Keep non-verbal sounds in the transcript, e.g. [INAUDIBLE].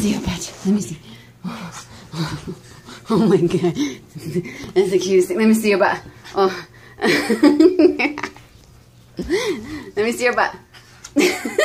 see your butt. Let me see. Oh, Oh, my god. That's the cutest thing. Let me see your butt. Oh. [LAUGHS] Let me see your butt. [LAUGHS]